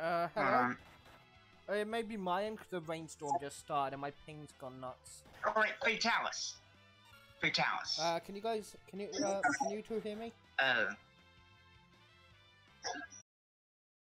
Uh, hello? Um, it may be my end because the rainstorm just started and my ping's gone nuts. alright, Fatalis. Fatalis. Uh, can you guys, can you, uh, can you two hear me? Uh,